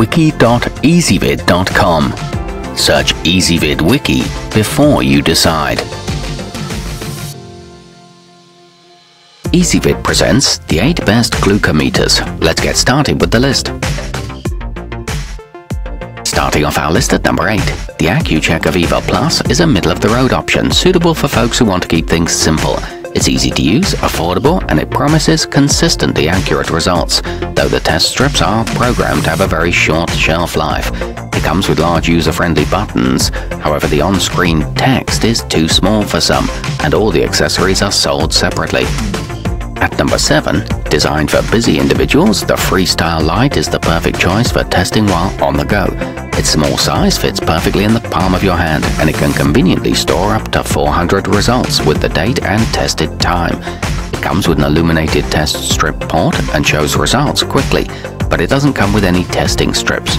wiki.ezvid.com. Search Ezvid Wiki before you decide. Ezvid presents the 8 best glucometers. Let's get started with the list. Starting off our list at number 8, the Accu-Chek Aviva Plus is a middle-of-the-road option suitable for folks who want to keep things simple. It's easy to use, affordable, and it promises consistently accurate results, though the test strips are programmed to have a very short shelf life. It comes with large user-friendly buttons, however the on-screen text is too small for some, and all the accessories are sold separately. At number 7, designed for busy individuals, the Freestyle Lite is the perfect choice for testing while on the go. Its small size fits perfectly in the palm of your hand, and it can conveniently store up to 400 results with the date and tested time. It comes with an illuminated test strip port and shows results quickly, but it doesn't come with any testing strips.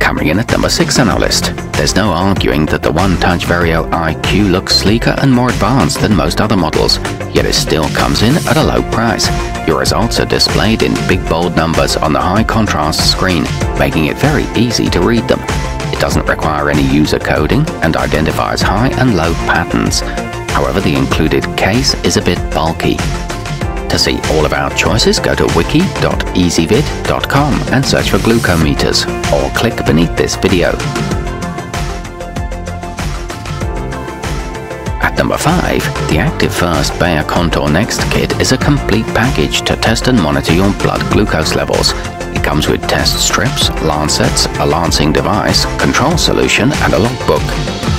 Coming in at number 6 on our list, there's no arguing that the One Touch Verio IQ looks sleeker and more advanced than most other models, yet it still comes in at a low price. Your results are displayed in big bold numbers on the high contrast screen, making it very easy to read them. It doesn't require any user coding and identifies high and low patterns. However, the included case is a bit bulky. To see all of our choices, go to wiki.ezvid.com and search for glucometers, or click beneath this video. Number 5, the Active First Bayer Contour Next kit is a complete package to test and monitor your blood glucose levels. It comes with test strips, lancets, a lancing device, control solution, and a logbook.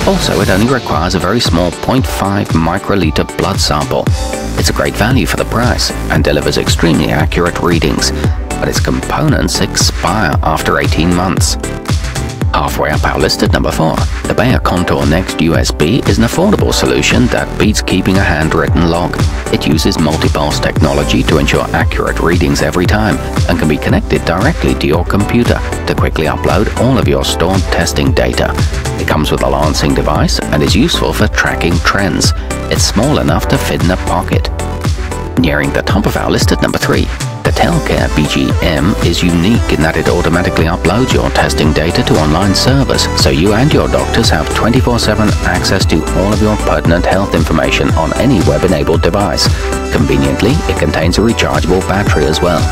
Also, it only requires a very small 0.5 microliter blood sample. It's a great value for the price and delivers extremely accurate readings, but its components expire after 18 months. Halfway up our list at number 4, the Bayer Contour Next USB is an affordable solution that beats keeping a handwritten log. It uses multipulse technology to ensure accurate readings every time and can be connected directly to your computer to quickly upload all of your stored testing data. It comes with a lancing device and is useful for tracking trends. It's small enough to fit in a pocket. Nearing the top of our list at number 3, the Telcare BGM is unique in that it automatically uploads your testing data to online servers, so you and your doctors have 24-7 access to all of your pertinent health information on any web-enabled device. Conveniently, it contains a rechargeable battery as well.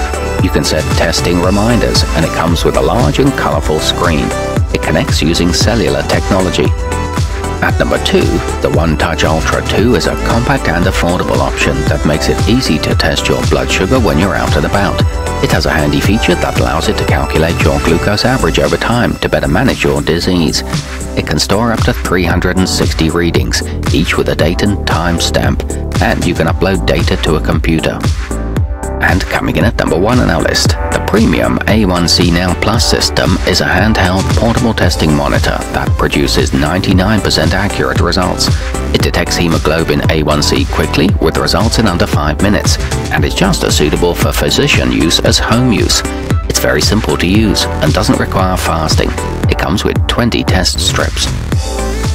You can set testing reminders, and it comes with a large and colorful screen. It connects using cellular technology. At number 2, the One Touch Ultra 2 is a compact and affordable option that makes it easy to test your blood sugar when you're out and about. It has a handy feature that allows it to calculate your glucose average over time to better manage your disease. It can store up to 360 readings, each with a date and time stamp, and you can upload data to a computer. And coming in at number one on our list, premium A1C Now Plus system is a handheld portable testing monitor that produces 99% accurate results. It detects hemoglobin A1C quickly with results in under 5 minutes and is just as suitable for physician use as home use. It's very simple to use and doesn't require fasting. It comes with 20 test strips.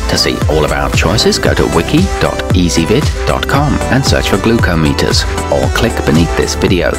To see all of our choices, go to wiki.ezvid.com and search for glucometers, or click beneath this video.